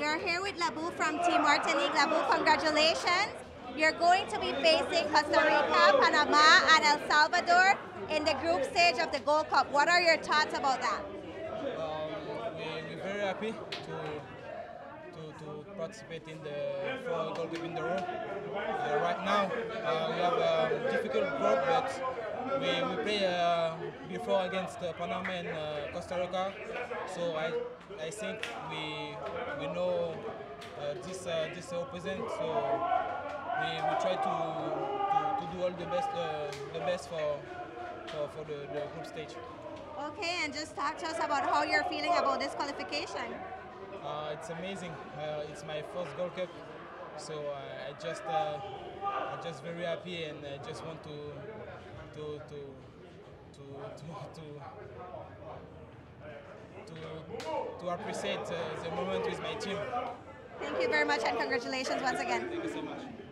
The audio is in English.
We are here with Labeau from Team Martinique. Labeau, congratulations. You're going to be facing Costa Rica, Panama, and El Salvador in the group stage of the Gold Cup. What are your thoughts about that? Um, we, we're very happy to, to, to participate in the Gold Cup in the row. Uh, right now, uh, we have a difficult group, but we, we play uh, before against uh, Panama and uh, Costa Rica. So I, I think we, uh, this, this. So we, we try to, to, to do all the best, uh, the best for, for, for the, the group stage. Okay, and just talk to us about how you're feeling about this qualification. Uh, it's amazing. Uh, it's my first Gold Cup, so uh, I just uh, I'm just very happy and I just want to to to to to to, to, to appreciate uh, the moment with my team. Thank you very much and congratulations once again. Thank you so much.